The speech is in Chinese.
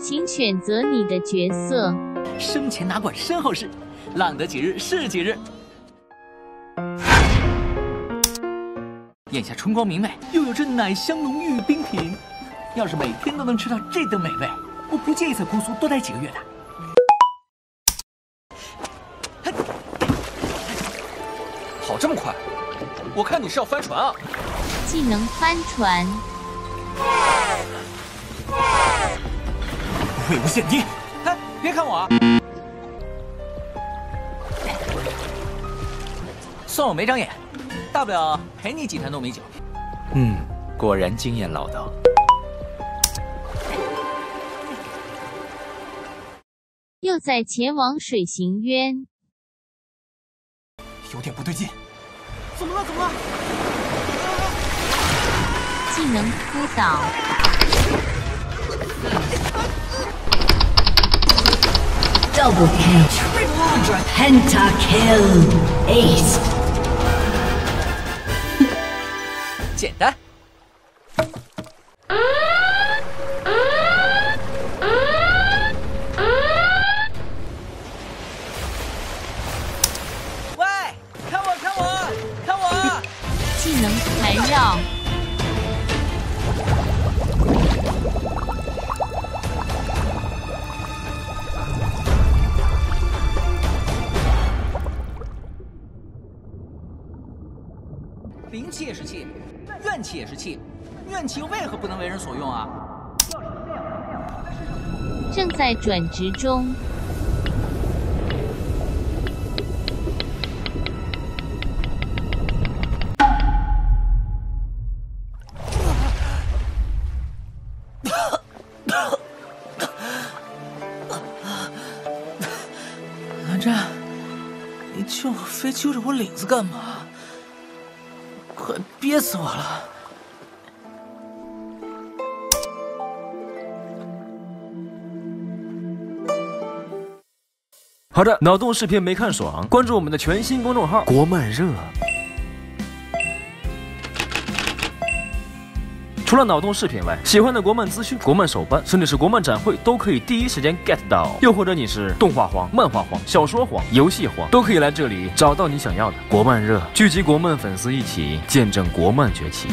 请选择你的角色。生前哪管身后事，浪得几日是几日。眼下春光明媚，又有这奶香浓郁冰品，要是每天都能吃到这等美味，我不介意在姑苏多待几个月的。跑这么快，我看你是要翻船啊！技能翻船，魏无羡你，哎，别看我啊！算我没长眼，大不了陪你几坛糯米酒。嗯，果然经验老道。又在前往水行渊，有点不对劲，怎么了？怎么了？技能扑倒，Double kill. Triple pentakill. Ace. 简单。喂，看我，看我，看我！技能缠绕，灵气也是气，怨气也是气，怨气又为何不能为人所用啊？正在转职中。南湛，你救非揪着我领子干嘛？快憋死我了！好的，脑洞视频没看爽，关注我们的全新公众号“国漫热”。除了脑洞视频外，喜欢的国漫资讯、国漫手办，甚至是国漫展会，都可以第一时间 get 到。又或者你是动画荒、漫画荒、小说荒、游戏荒，都可以来这里找到你想要的。国漫热，聚集国漫粉丝一起见证国漫崛起。